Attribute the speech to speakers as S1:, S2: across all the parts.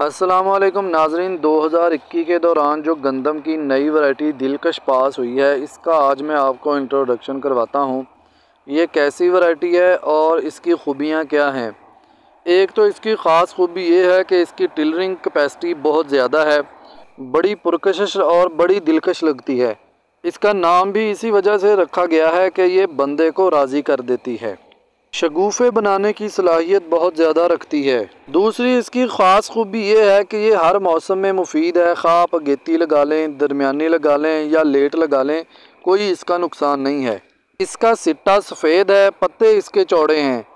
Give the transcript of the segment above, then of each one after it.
S1: असलम नाजरीन 2021 के दौरान जो गंदम की नई वैरायटी दिलकश पास हुई है, इसका आज मैं आपको इंट्रोडक्शन करवाता हूँ। ये कैसी वैरायटी है और इसकी खूबियाँ क्या हैं? एक तो इसकी ख़ास खूबी ये है कि इसकी टिलरिंग कैपेसिटी बहुत ज़्यादा है, बड़ी पुरकशिश और बड़ी दिलकश लगती है। इसका नाम भी इसी वजह से रखा गया है कि ये बंदे को राज़ी कर देती है। शगुफ़े बनाने की सलाहियत बहुत ज़्यादा रखती है। दूसरी, इसकी ख़ास खूबी ये है कि ये हर मौसम में मुफीद है। खा आप अगेती लगा लें, दरमियानी लगा लें या लेट लगा लें, कोई इसका नुकसान नहीं है। इसका सिट्टा सफ़ेद है, पत्ते इसके चौड़े हैं।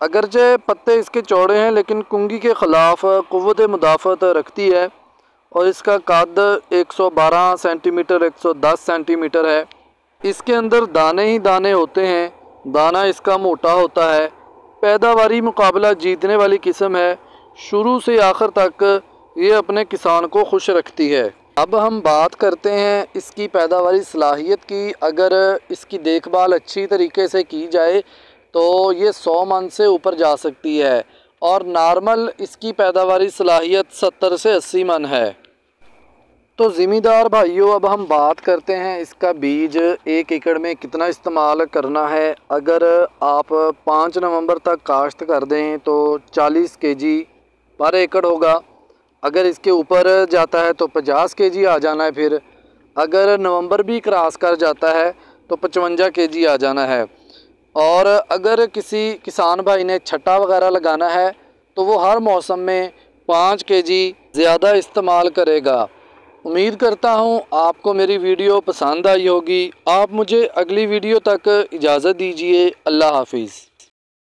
S1: अगरचे पत्ते इसके चौड़े हैं, लेकिन कुंगी के ख़िलाफ़ क़वत मुदाफ़त रखती है और इसका कद 112 सेंटीमीटर 110 सेंटीमीटर है। इसके अंदर दाने ही दाने होते हैं। दाना इसका मोटा होता है। पैदावारी मुकाबला जीतने वाली किस्म है। शुरू से आखिर तक ये अपने किसान को खुश रखती है। अब हम बात करते हैं इसकी पैदावारी सलाहियत की। अगर इसकी देखभाल अच्छी तरीके से की जाए तो ये सौ मन से ऊपर जा सकती है। और नॉर्मल इसकी पैदावारी सलाहियत सत्तर से अस्सी मन है। तो ज़िमीदार भाइयों, अब हम बात करते हैं इसका बीज एक एकड़ में कितना इस्तेमाल करना है। अगर आप पाँच नवंबर तक काश्त कर दें तो चालीस के पर एकड़ होगा। अगर इसके ऊपर जाता है तो पचास के आ जाना है फिर। अगर नवंबर भी क्रॉस कर जाता है तो पचवंजा के आ जाना है। और अगर किसी किसान भाई ने छट्टा वगैरह लगाना है तो वो हर मौसम में पाँच के जी ज़्यादा इस्तेमाल करेगा। उम्मीद करता हूँ आपको मेरी वीडियो पसंद आई होगी। आप मुझे अगली वीडियो तक इजाज़त दीजिए। अल्लाह हाफिज़।